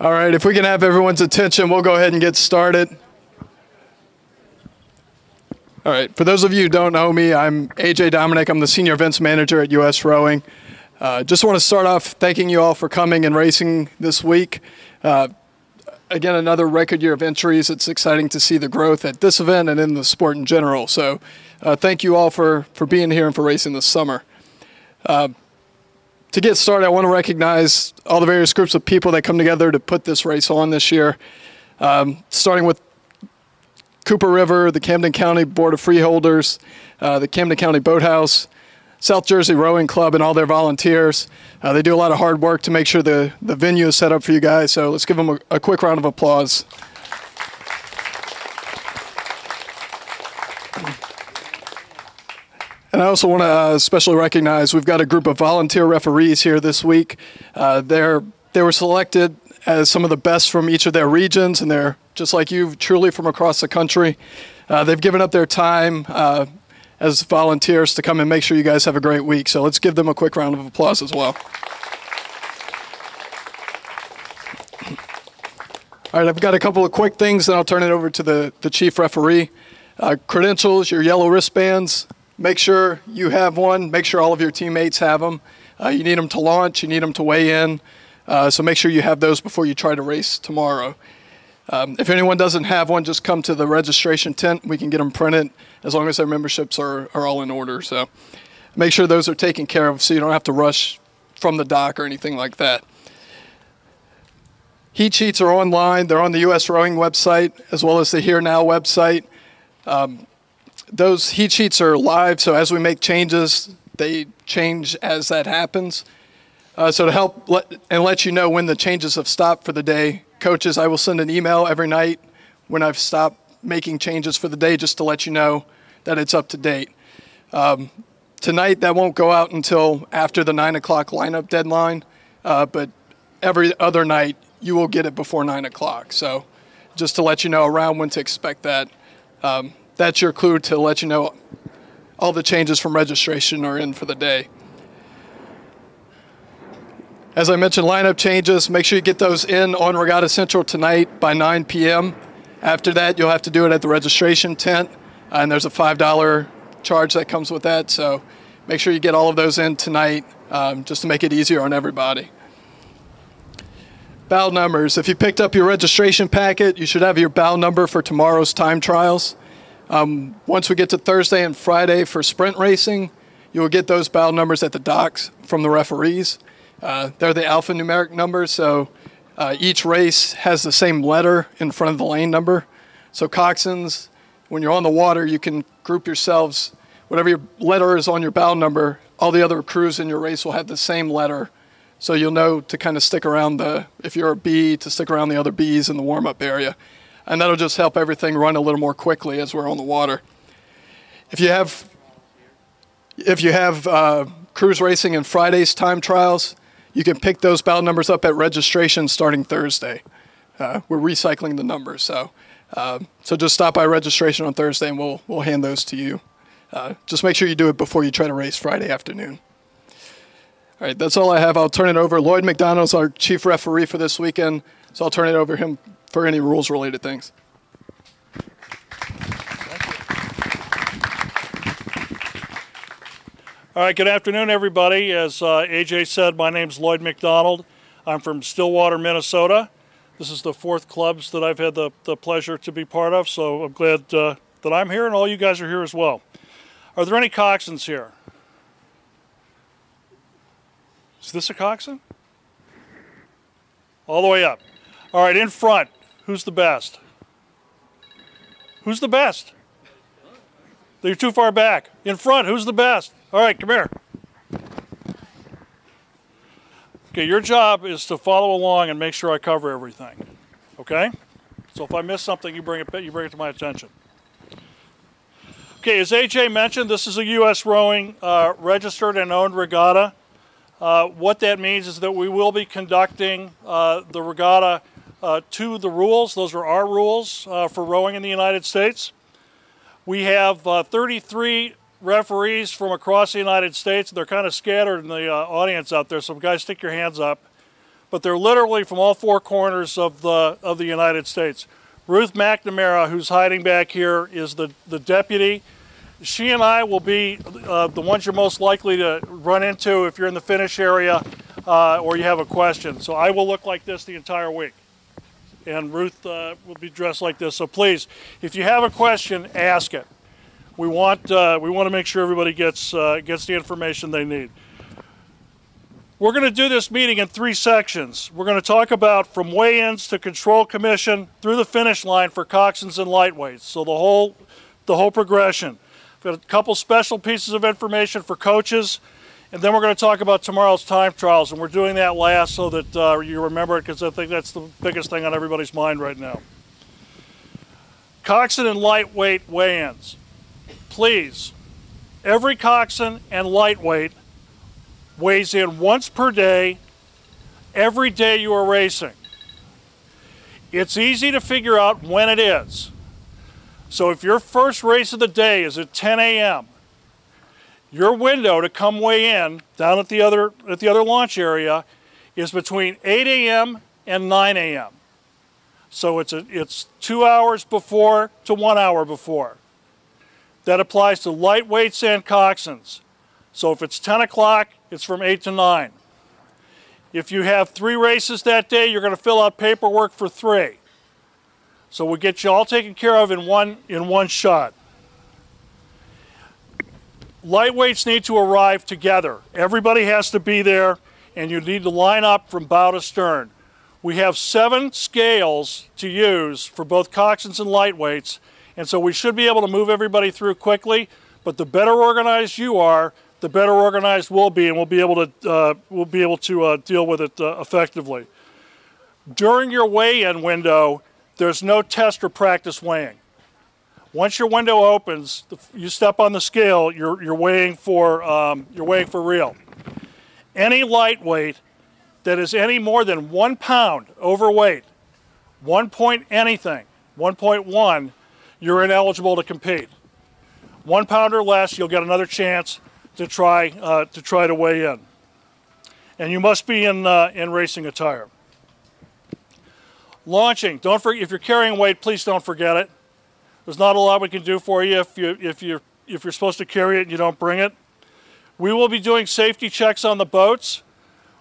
All right, if we can have everyone's attention, we'll go ahead and get started. All right, for those of you who don't know me, I'm AJ Dominic. I'm the Senior Events Manager at US Rowing. Uh, just want to start off thanking you all for coming and racing this week. Uh, again, another record year of entries. It's exciting to see the growth at this event and in the sport in general. So, uh, thank you all for, for being here and for racing this summer. Uh, to get started, I want to recognize all the various groups of people that come together to put this race on this year, um, starting with Cooper River, the Camden County Board of Freeholders, uh, the Camden County Boathouse, South Jersey Rowing Club, and all their volunteers. Uh, they do a lot of hard work to make sure the, the venue is set up for you guys, so let's give them a, a quick round of applause. And I also want to uh, especially recognize we've got a group of volunteer referees here this week. Uh, they're they were selected as some of the best from each of their regions, and they're just like you, truly from across the country. Uh, they've given up their time uh, as volunteers to come and make sure you guys have a great week. So let's give them a quick round of applause as well. All right, I've got a couple of quick things, and I'll turn it over to the, the chief referee. Uh, credentials, your yellow wristbands, make sure you have one. Make sure all of your teammates have them. Uh, you need them to launch. You need them to weigh in. Uh, so make sure you have those before you try to race tomorrow. Um, if anyone doesn't have one, just come to the registration tent. We can get them printed as long as their memberships are, are all in order. So make sure those are taken care of so you don't have to rush from the dock or anything like that. Heat sheets are online. They're on the U.S. Rowing website as well as the Here Now website. Um, those heat sheets are live, so as we make changes, they change as that happens. Uh, so to help let, and let you know when the changes have stopped for the day, coaches, I will send an email every night when I've stopped making changes for the day just to let you know that it's up to date. Um, tonight, that won't go out until after the 9 o'clock lineup deadline, uh, but every other night, you will get it before 9 o'clock. So just to let you know around when to expect that. Um, that's your clue to let you know all the changes from registration are in for the day. As I mentioned, lineup changes. Make sure you get those in on Regatta Central tonight by 9 p.m. After that, you'll have to do it at the registration tent, and there's a $5 charge that comes with that. So make sure you get all of those in tonight um, just to make it easier on everybody. Bow numbers. If you picked up your registration packet, you should have your bow number for tomorrow's time trials. Um, once we get to Thursday and Friday for sprint racing, you will get those bow numbers at the docks from the referees. Uh, they're the alphanumeric numbers, so uh, each race has the same letter in front of the lane number. So coxswains, when you're on the water, you can group yourselves. Whatever your letter is on your bow number, all the other crews in your race will have the same letter. So you'll know to kind of stick around the, if you're a B, to stick around the other Bs in the warm-up area and that'll just help everything run a little more quickly as we're on the water. If you have, if you have uh, crews racing and Friday's time trials, you can pick those bow numbers up at registration starting Thursday. Uh, we're recycling the numbers, so uh, so just stop by registration on Thursday and we'll we'll hand those to you. Uh, just make sure you do it before you try to race Friday afternoon. All right, that's all I have. I'll turn it over. Lloyd McDonald's our chief referee for this weekend, so I'll turn it over him for any rules related things. All right, good afternoon, everybody. As uh, AJ said, my name is Lloyd McDonald. I'm from Stillwater, Minnesota. This is the fourth clubs that I've had the, the pleasure to be part of, so I'm glad uh, that I'm here and all you guys are here as well. Are there any coxswains here? Is this a coxswain? All the way up. All right, in front. Who's the best? Who's the best? You're too far back. In front, who's the best? All right, come here. Okay, your job is to follow along and make sure I cover everything. Okay? So if I miss something, you bring it you bring it to my attention. Okay, as AJ mentioned, this is a U.S. rowing uh, registered and owned regatta. Uh, what that means is that we will be conducting uh, the regatta uh, to the rules. Those are our rules uh, for rowing in the United States. We have uh, 33 referees from across the United States. They're kind of scattered in the uh, audience out there, so guys, stick your hands up. but they're literally from all four corners of the, of the United States. Ruth McNamara, who's hiding back here, is the, the deputy. She and I will be uh, the ones you're most likely to run into if you're in the finish area uh, or you have a question. So I will look like this the entire week. And Ruth uh, will be dressed like this. So please, if you have a question, ask it. We want, uh, we want to make sure everybody gets, uh, gets the information they need. We're going to do this meeting in three sections. We're going to talk about from weigh-ins to control commission through the finish line for coxswains and lightweights. So the whole, the whole progression. We've got a couple special pieces of information for coaches, and then we're going to talk about tomorrow's time trials, and we're doing that last so that uh, you remember it because I think that's the biggest thing on everybody's mind right now. Coxswain and lightweight weigh-ins. Please, every coxswain and lightweight weighs in once per day, every day you are racing. It's easy to figure out when it is. So if your first race of the day is at 10 a.m., your window to come weigh in down at the other at the other launch area is between 8 a.m. and 9 a.m. So it's a, it's two hours before to one hour before. That applies to lightweights and coxswains. So if it's 10 o'clock, it's from 8 to 9. If you have three races that day, you're going to fill out paperwork for three. So we'll get you all taken care of in one, in one shot. Lightweights need to arrive together. Everybody has to be there, and you need to line up from bow to stern. We have seven scales to use for both coxswains and lightweights, and so we should be able to move everybody through quickly, but the better organized you are, the better organized we'll be, and we'll be able to, uh, we'll be able to uh, deal with it uh, effectively. During your weigh-in window, there's no test or practice weighing. Once your window opens, you step on the scale, you're, you're, weighing, for, um, you're weighing for real. Any lightweight that is any more than one pound overweight, one point anything, 1.1, you're ineligible to compete. One pound or less, you'll get another chance to try uh, to try to weigh in. And you must be in uh, in racing attire. Launching. Don't forget if you're carrying weight, please don't forget it. There's not a lot we can do for you if you if you if you're supposed to carry it and you don't bring it. We will be doing safety checks on the boats.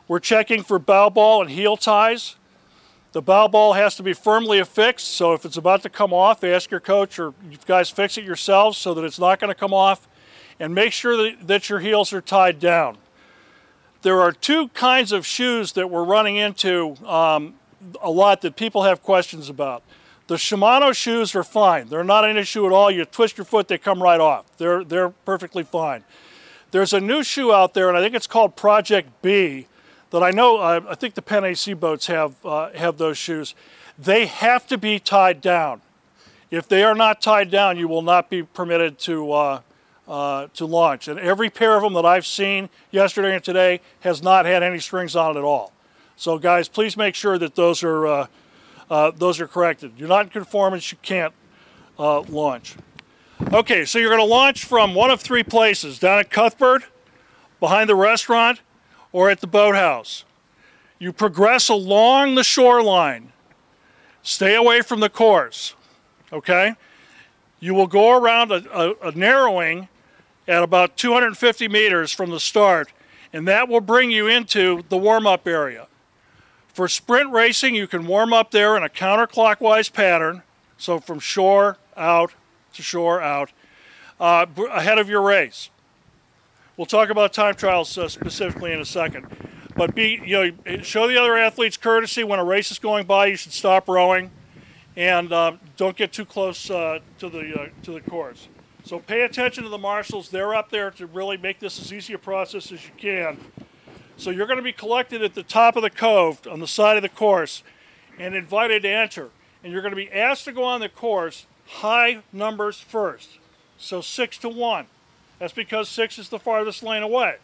We're checking for bow ball and heel ties. The bow ball has to be firmly affixed, so if it's about to come off, ask your coach or you guys fix it yourselves so that it's not going to come off and make sure that, that your heels are tied down. There are two kinds of shoes that we're running into um, a lot that people have questions about. The Shimano shoes are fine. They're not an issue at all. You twist your foot, they come right off. They're, they're perfectly fine. There's a new shoe out there, and I think it's called Project B, that I know, uh, I think the Penn AC boats have, uh, have those shoes. They have to be tied down. If they are not tied down, you will not be permitted to, uh, uh, to launch. And every pair of them that I've seen yesterday and today has not had any strings on it at all. So guys, please make sure that those are, uh, those are corrected. You're not in conformance, you can't uh, launch. Okay, so you're going to launch from one of three places, down at Cuthbert, behind the restaurant, or at the boathouse. You progress along the shoreline. Stay away from the course, okay? You will go around a, a, a narrowing at about 250 meters from the start, and that will bring you into the warm-up area. For sprint racing, you can warm up there in a counterclockwise pattern, so from shore out to shore out, uh, ahead of your race. We'll talk about time trials uh, specifically in a second. But be, you know, show the other athletes courtesy when a race is going by. You should stop rowing, and uh, don't get too close uh, to the uh, to the course. So pay attention to the marshals. They're up there to really make this as easy a process as you can. So you're going to be collected at the top of the cove on the side of the course and invited to enter. And you're going to be asked to go on the course high numbers first. So six to one. That's because six is the farthest lane away.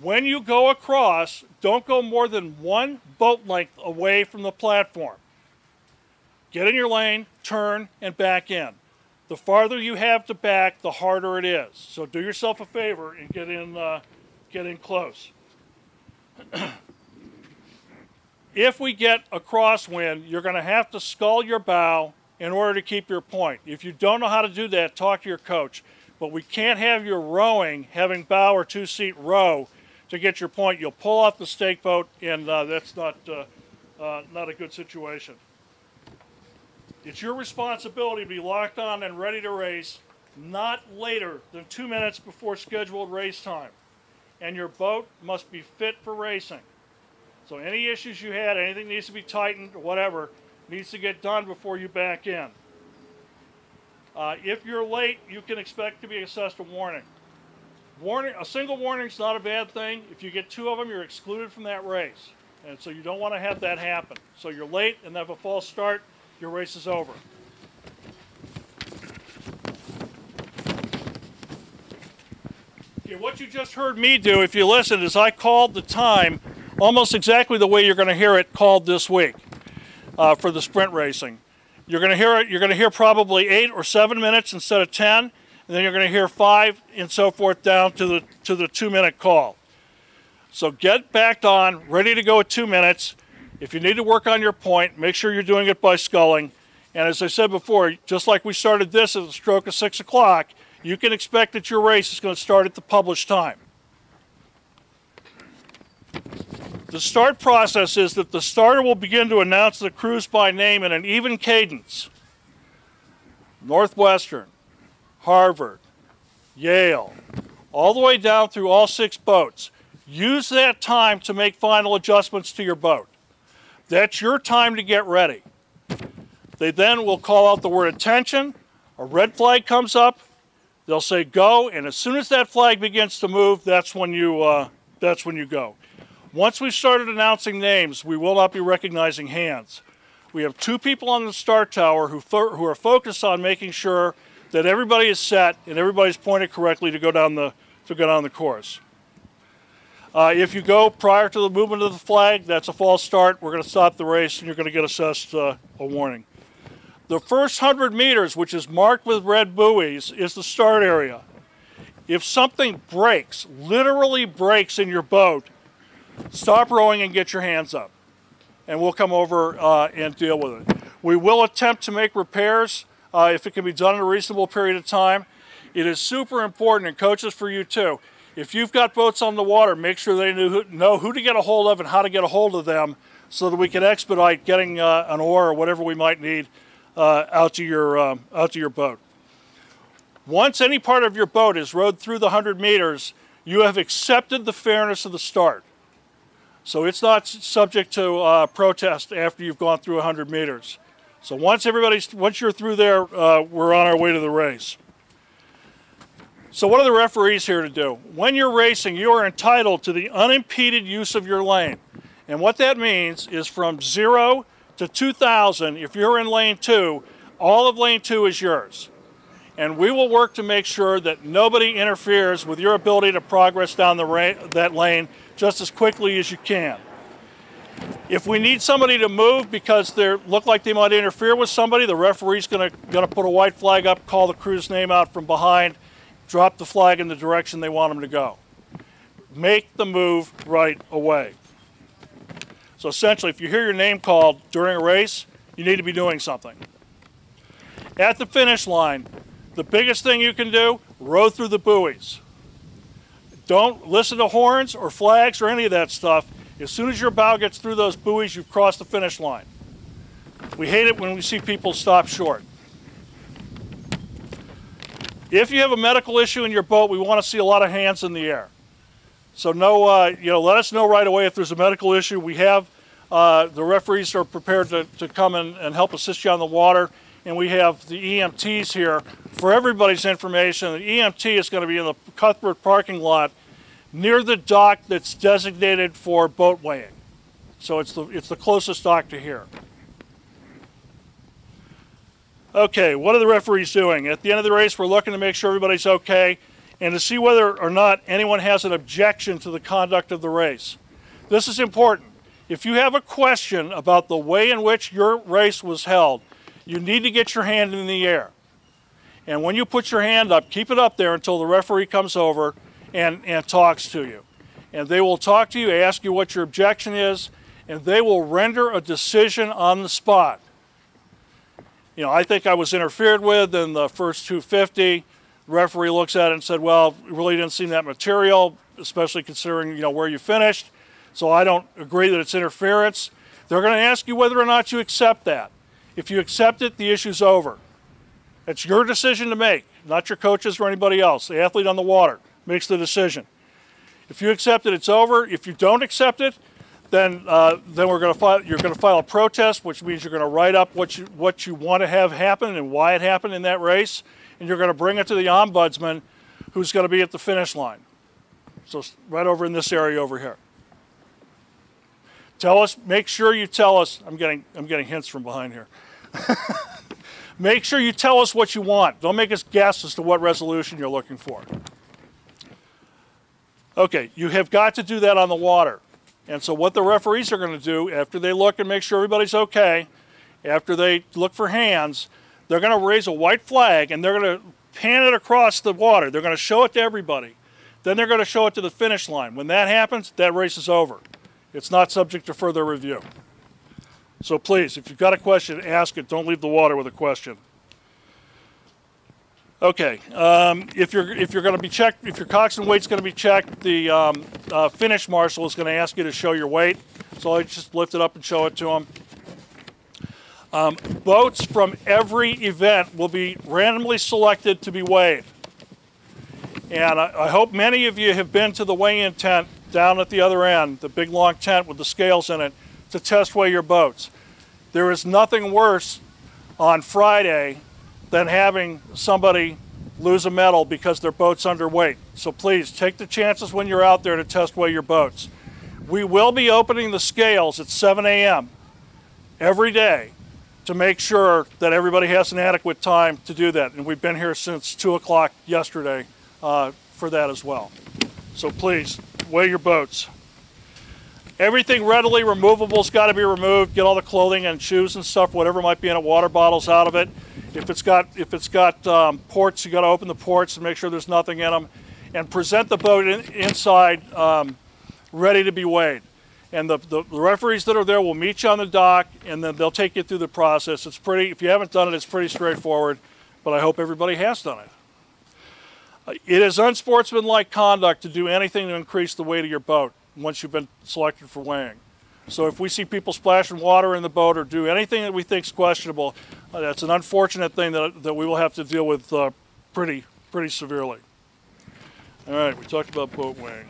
When you go across, don't go more than one boat length away from the platform. Get in your lane, turn, and back in. The farther you have to back, the harder it is. So do yourself a favor and get in, uh, get in close. if we get a crosswind, you're going to have to scull your bow in order to keep your point. If you don't know how to do that, talk to your coach. But we can't have you rowing, having bow or two seat row to get your point. You'll pull off the stake boat, and uh, that's not, uh, uh, not a good situation. It's your responsibility to be locked on and ready to race not later than two minutes before scheduled race time. And your boat must be fit for racing. So any issues you had, anything needs to be tightened or whatever, needs to get done before you back in. Uh, if you're late, you can expect to be assessed a warning. Warning, a single warning is not a bad thing. If you get two of them, you're excluded from that race. And so you don't want to have that happen. So you're late and have a false start, your race is over. Okay, what you just heard me do, if you listen, is I called the time almost exactly the way you're going to hear it called this week uh, for the sprint racing. You're going to hear it. You're going to hear probably eight or seven minutes instead of ten, and then you're going to hear five and so forth down to the to the two-minute call. So get backed on, ready to go at two minutes. If you need to work on your point, make sure you're doing it by sculling. And as I said before, just like we started this at the stroke of six o'clock, you can expect that your race is going to start at the published time. The start process is that the starter will begin to announce the crews by name in an even cadence. Northwestern, Harvard, Yale, all the way down through all six boats. Use that time to make final adjustments to your boat. That's your time to get ready. They then will call out the word attention, a red flag comes up, they'll say go, and as soon as that flag begins to move, that's when you, uh, that's when you go. Once we've started announcing names, we will not be recognizing hands. We have two people on the start tower who, who are focused on making sure that everybody is set and everybody's pointed correctly to go down the, to go down the course. Uh, if you go prior to the movement of the flag, that's a false start. We're going to stop the race and you're going to get assessed uh, a warning. The first 100 meters, which is marked with red buoys, is the start area. If something breaks, literally breaks in your boat, stop rowing and get your hands up. And we'll come over uh, and deal with it. We will attempt to make repairs uh, if it can be done in a reasonable period of time. It is super important, and coaches for you too. If you've got boats on the water, make sure they know who to get a hold of and how to get a hold of them so that we can expedite getting uh, an oar or whatever we might need uh, out, to your, um, out to your boat. Once any part of your boat is rowed through the 100 meters, you have accepted the fairness of the start. So it's not subject to uh, protest after you've gone through 100 meters. So once everybody's, once you're through there, uh, we're on our way to the race. So what are the referees here to do? When you're racing, you are entitled to the unimpeded use of your lane. And what that means is from zero to 2,000, if you're in lane two, all of lane two is yours. And we will work to make sure that nobody interferes with your ability to progress down the that lane just as quickly as you can. If we need somebody to move because they look like they might interfere with somebody, the referee's going to going to put a white flag up, call the crew's name out from behind, drop the flag in the direction they want them to go. Make the move right away. So essentially, if you hear your name called during a race, you need to be doing something. At the finish line, the biggest thing you can do, row through the buoys. Don't listen to horns or flags or any of that stuff. As soon as your bow gets through those buoys, you've crossed the finish line. We hate it when we see people stop short. If you have a medical issue in your boat, we want to see a lot of hands in the air. So no, uh, you know, let us know right away if there's a medical issue. We have uh, the referees are prepared to, to come in and help assist you on the water. And we have the EMTs here for everybody's information. The EMT is going to be in the Cuthbert parking lot near the dock that's designated for boat weighing. So it's the, it's the closest dock to here. Okay, what are the referees doing? At the end of the race, we're looking to make sure everybody's okay and to see whether or not anyone has an objection to the conduct of the race. This is important. If you have a question about the way in which your race was held, you need to get your hand in the air. And when you put your hand up, keep it up there until the referee comes over and, and talks to you. And they will talk to you, ask you what your objection is, and they will render a decision on the spot. You know, I think I was interfered with in the first 250. Referee looks at it and said, well, it really didn't seem that material, especially considering, you know, where you finished. So I don't agree that it's interference. They're going to ask you whether or not you accept that. If you accept it, the issue's over. It's your decision to make, not your coaches or anybody else. The athlete on the water makes the decision. If you accept it, it's over. If you don't accept it, then uh, then we're going to file. You're going to file a protest, which means you're going to write up what you what you want to have happen and why it happened in that race, and you're going to bring it to the ombudsman, who's going to be at the finish line. So right over in this area over here. Tell us. Make sure you tell us. I'm getting I'm getting hints from behind here. make sure you tell us what you want. Don't make us guess as to what resolution you're looking for. Okay, you have got to do that on the water. And so what the referees are going to do after they look and make sure everybody's okay, after they look for hands, they're going to raise a white flag and they're going to pan it across the water. They're going to show it to everybody. Then they're going to show it to the finish line. When that happens, that race is over. It's not subject to further review. So please, if you've got a question, ask it. Don't leave the water with a question. Okay, um, if you're if you're going to be checked, if your coxswain weight's going to be checked, the um, uh, finish marshal is going to ask you to show your weight. So I just lift it up and show it to him. Um, boats from every event will be randomly selected to be weighed. And I, I hope many of you have been to the weigh-in tent down at the other end, the big long tent with the scales in it, to test weigh your boats. There is nothing worse on Friday than having somebody lose a medal because their boat's underweight. So please take the chances when you're out there to test weigh your boats. We will be opening the scales at 7 a.m. every day to make sure that everybody has an adequate time to do that. And we've been here since 2 o'clock yesterday uh, for that as well. So please, weigh your boats. Everything readily removable has got to be removed. Get all the clothing and shoes and stuff, whatever might be in it, water bottles out of it. If it's got if it's got um, ports, you got to open the ports and make sure there's nothing in them, and present the boat in, inside um, ready to be weighed. And the, the, referees that are there will meet you on the dock, and then they'll take you through the process. It's pretty. If you haven't done it, it's pretty straightforward. But I hope everybody has done it. Uh, it is unsportsmanlike conduct to do anything to increase the weight of your boat once you've been selected for weighing. So if we see people splashing water in the boat or do anything that we think is questionable, uh, that's an unfortunate thing that, that we will have to deal with uh, pretty, pretty severely. All right, we talked about boat weighing.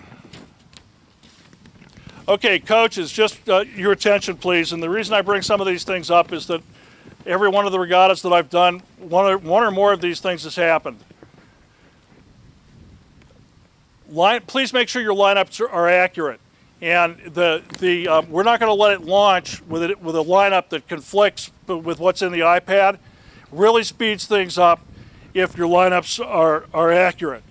Okay, coaches, just uh, your attention, please. And the reason I bring some of these things up is that every one of the regattas that I've done, one or, one or more of these things has happened. Line, please make sure your lineups are, accurate. And the, the, um, we're not going to let it launch with, it, with a lineup that conflicts with what's in the iPad. Really speeds things up if your lineups are, are accurate.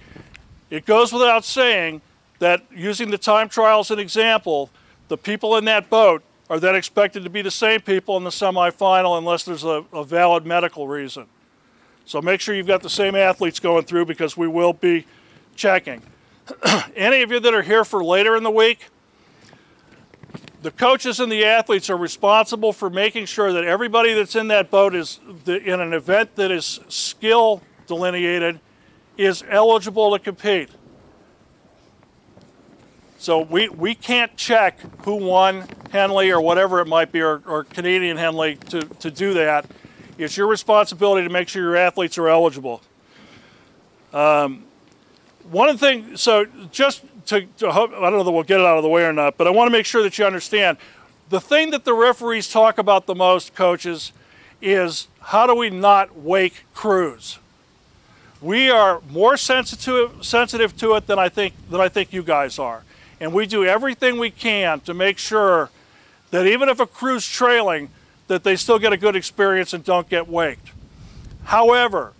It goes without saying that using the time trial as an example, the people in that boat are then expected to be the same people in the semifinal unless there's a, a valid medical reason. So make sure you've got the same athletes going through because we will be checking. Any of you that are here for later in the week, the coaches and the athletes are responsible for making sure that everybody that's in that boat is in an event that is skill delineated is eligible to compete. So we, we can't check who won Henley or whatever it might be, or, or Canadian Henley to, to do that. It's your responsibility to make sure your athletes are eligible. Um, one things, so just to, to hope, I don't know that we'll get it out of the way or not, but I want to make sure that you understand the thing that the referees talk about the most, coaches, is how do we not wake crews? We are more sensitive sensitive to it than I think than I think you guys are, and we do everything we can to make sure that even if a crew's trailing, that they still get a good experience and don't get waked. However,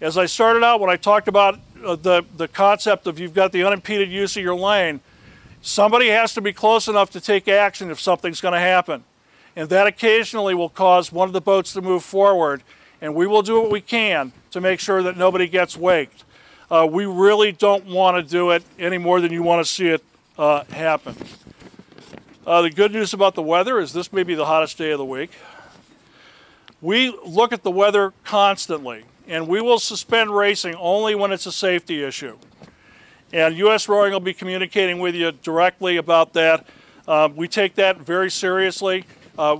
as I started out when I talked about uh, the, the concept of you've got the unimpeded use of your lane, somebody has to be close enough to take action if something's going to happen. And that occasionally will cause one of the boats to move forward. And we will do what we can to make sure that nobody gets waked. Uh, we really don't want to do it any more than you want to see it uh, happen. Uh, the good news about the weather is this may be the hottest day of the week. We look at the weather constantly, and we will suspend racing only when it's a safety issue. And U.S. Rowing will be communicating with you directly about that. Uh, we take that very seriously. Uh,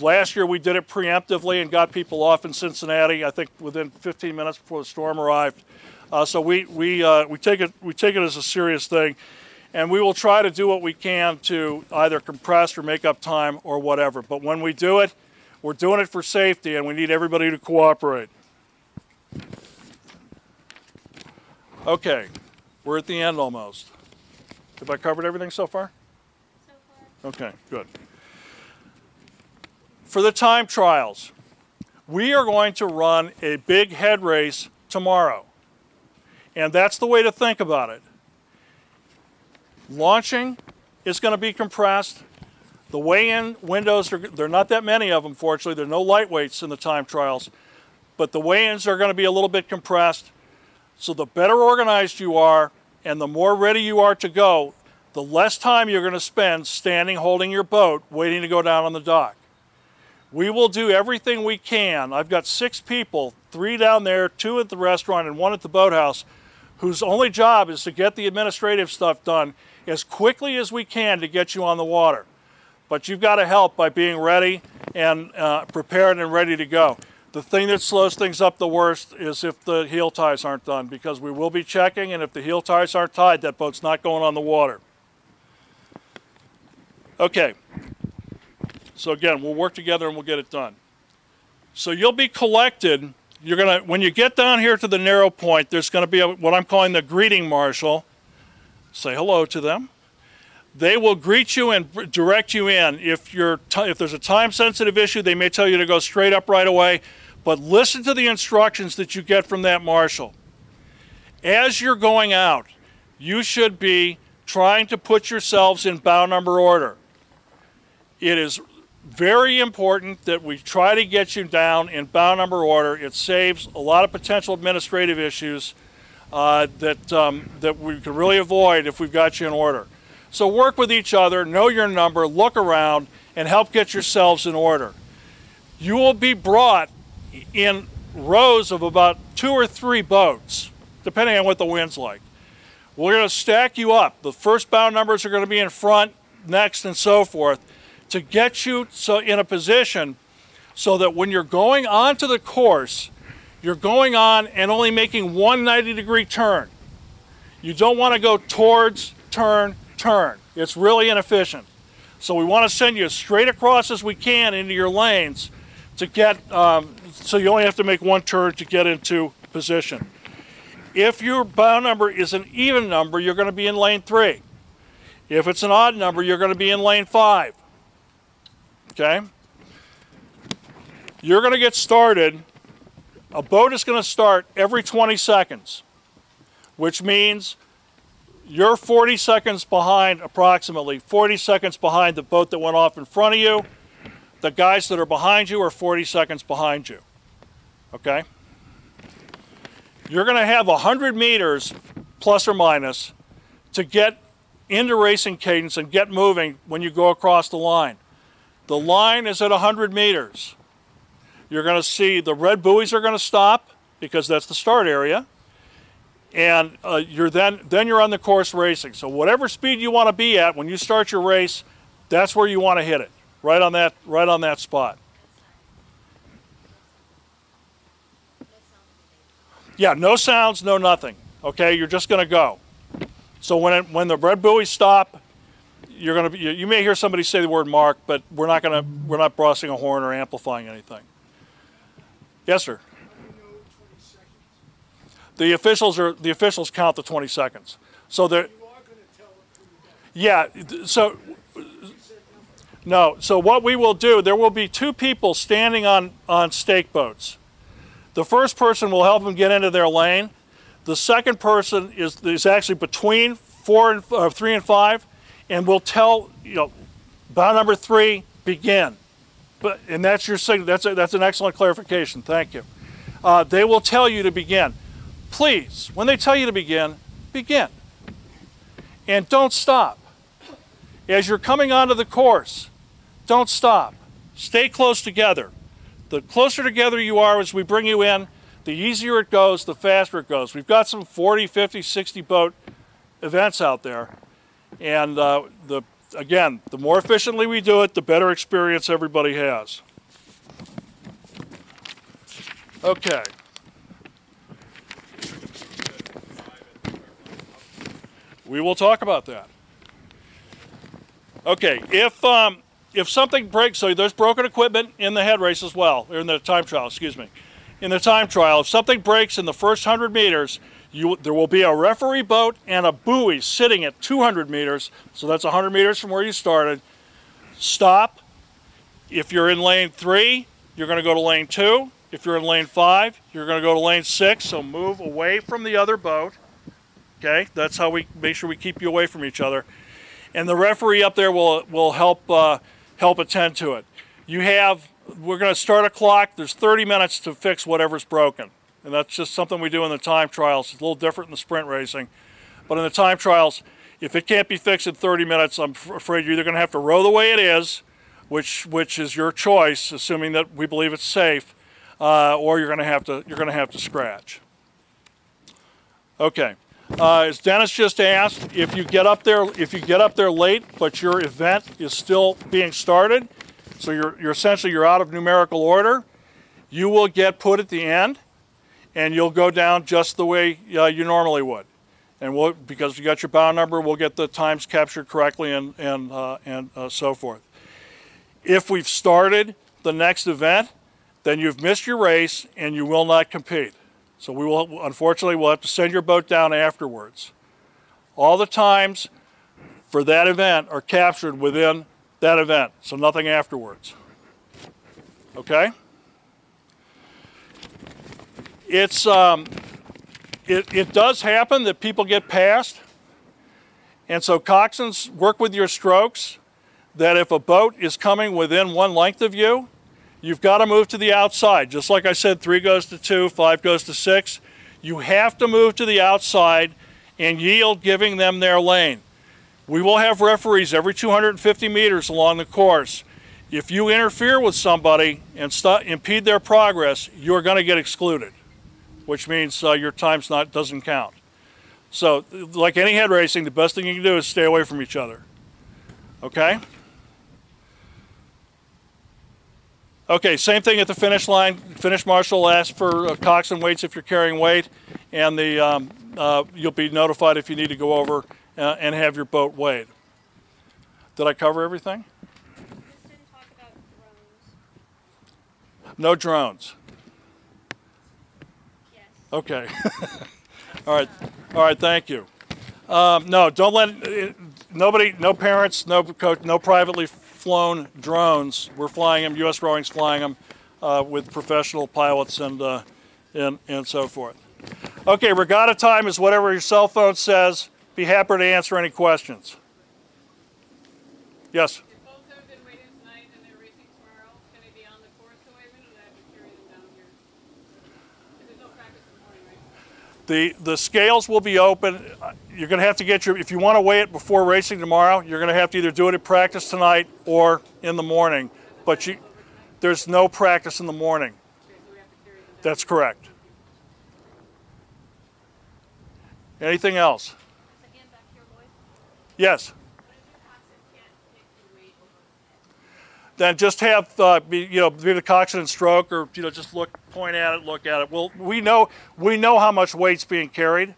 last year we did it preemptively and got people off in Cincinnati, I think within 15 minutes before the storm arrived. Uh, so we, we, uh, we, take it, we take it as a serious thing. And we will try to do what we can to either compress or make up time or whatever. But when we do it, we're doing it for safety and we need everybody to cooperate. Okay, we're at the end almost. Have I covered everything so far? So far. Okay, good. For the time trials, we are going to run a big head race tomorrow. And that's the way to think about it. Launching is going to be compressed. The weigh-in windows, are, there are not that many of them, fortunately. There are no lightweights in the time trials. But the weigh-ins are going to be a little bit compressed. So the better organized you are and the more ready you are to go, the less time you're going to spend standing holding your boat waiting to go down on the dock. We will do everything we can. I've got six people, three down there, two at the restaurant, and one at the boathouse, whose only job is to get the administrative stuff done as quickly as we can to get you on the water. But you've got to help by being ready and uh, prepared and ready to go. The thing that slows things up the worst is if the heel ties aren't done because we will be checking and if the heel ties aren't tied, that boat's not going on the water. Okay. So again, we'll work together and we'll get it done. So you'll be collected. You're gonna when you get down here to the narrow point, there's to be a, what I'm calling the greeting marshal. Say hello to them. They will greet you and direct you in. If you're if there's a time sensitive issue, they may tell you to go straight up right away, but listen to the instructions that you get from that marshal. As you're going out, you should be trying to put yourselves in bow number order. It is very important that we try to get you down in bow number order. It saves a lot of potential administrative issues uh, that, um, that we can really avoid if we've got you in order. So work with each other, know your number, look around, and help get yourselves in order. You will be brought in rows of about two or three boats, depending on what the wind's like. We're going to stack you up. The first bow numbers are going to be in front, next, and so forth to get you so in a position so that when you're going onto the course, you're going on and only making one 90 degree turn. You don't want to go towards, turn, turn. It's really inefficient. So we want to send you as straight across as we can into your lanes to get, um, so you only have to make one turn to get into position. If your bow number is an even number, you're going to be in lane three. If it's an odd number, you're going to be in lane five okay? You're going to get started. A boat is going to start every 20 seconds, which means you're 40 seconds behind, approximately 40 seconds behind the boat that went off in front of you. The guys that are behind you are 40 seconds behind you, okay? You're going to have 100 meters, plus or minus, to get into racing cadence and get moving when you go across the line. The line is at 100 meters. You're going to see the red buoys are going to stop because that's the start area. And uh, you're then, then you're on the course racing. So whatever speed you want to be at when you start your race, that's where you want to hit it, right on that, right on that spot. Yeah, no sounds, no nothing. Okay, you're just going to go. So when, it, when the red buoys stop, you're going to you, you may hear somebody say the word mark, but we're not going to we're not brossing a horn or amplifying anything. Yes, sir. The officials are the officials count the 20 seconds. So they're. Yeah, so no, so what we will do, there will be two people standing on on stake boats. The first person will help them get into their lane. The second person is, is actually between four and uh, three and five and we'll tell, you know, bow number three, begin. But, and that's your signal. That's, a, that's an excellent clarification. Thank you. Uh, they will tell you to begin. Please, when they tell you to begin, begin. And don't stop. As you're coming onto the course, don't stop. Stay close together. The closer together you are as we bring you in, the easier it goes, the faster it goes. We've got some 40, 50, 60 boat events out there. And uh, the, again, the more efficiently we do it, the better experience everybody has. Okay. We will talk about that. Okay, if um, if something breaks, so there's broken equipment in the head race as well, or in the time trial, excuse me. In the time trial, if something breaks in the first 100 meters, you, there will be a referee boat and a buoy sitting at 200 meters, so that's 100 meters from where you started. Stop. If you're in lane three, you're going to go to lane two. If you're in lane five, you're going to go to lane six, so move away from the other boat. Okay, that's how we make sure we keep you away from each other. And the referee up there will, will help, uh, help attend to it. You have, we're going to start a clock. There's 30 minutes to fix whatever's broken. And that's just something we do in the time trials. It's a little different in the sprint racing. But in the time trials, if it can't be fixed in 30 minutes, I'm afraid you're either going to have to row the way it is, which, which is your choice, assuming that we believe it's safe, uh, or you're going to have to, you're going to have to scratch. Okay. Uh, as Dennis just asked, if you get up there, if you get up there late, but your event is still being started, so you're, you're essentially you're out of numerical order, you will get put at the end, and you'll go down just the way uh, you normally would. And we'll, because you got your bound number, we'll get the times captured correctly and and uh, and uh, so forth. If we've started the next event, then you've missed your race and you will not compete. So we will, unfortunately, we'll have to send your boat down afterwards. All the times for that event are captured within that event, so nothing afterwards. Okay? It's, um, it, it does happen that people get passed, and so coxswains work with your strokes that if a boat is coming within one length of you, You've got to move to the outside. Just like I said, three goes to two, five goes to six. You have to move to the outside and yield giving them their lane. We will have referees every 250 meters along the course. If you interfere with somebody and impede their progress, you're going to get excluded, which means uh, your time's not doesn't count. So, like any head racing, the best thing you can do is stay away from each other. Okay? Okay, same thing at the finish line. Finish marshal asks for uh, coxswain weights if you're carrying weight, and the um, uh, you'll be notified if you need to go over uh, and have your boat weighed. Did I cover everything? Drones. No drones. Okay. all right. All right. Thank you. Um, no, don't let it, nobody, no parents, no coach, no privately flown drones. We're flying them. U.S. Rowing's flying them uh, with professional pilots and, uh, and, and so forth. Okay, regatta time is whatever your cell phone says. Be happy to answer any questions. Yes? If both have been waiting tonight and they're racing tomorrow, can they be on the course to Wayman, or do I have to carry them down here? Because there's no practice in the morning, right? The, the scales will be open. You're going to have to get your, if you want to weigh it before racing tomorrow, you're going to have to either do it at practice tonight or in the morning. But you, there's no practice in the morning. Okay, so we have to carry them down. That's correct. Anything else? Again, back here, Lloyd. Yes. What if your coxswain can't pick the weight over the head? Then just have, uh, be, you know, be the coxswain and stroke or, you know, just look, point at it, look at it. Well, we know, we know how much weight's being carried.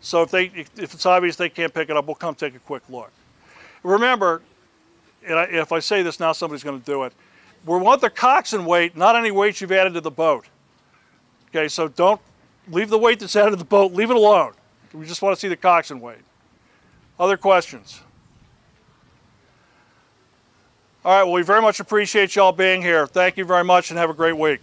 So if they, if if it's obvious they can't pick it up, we'll come take a quick look. Remember, and I, if I say this now, somebody's going to do it. We want the coxswain weight, not any weight you've added to the boat. Okay, so don't leave the weight that's added to the boat. Leave it alone. We just want to see the coxswain weight. Other questions? All right, well, we very much appreciate y'all being here. Thank you very much and have a great week.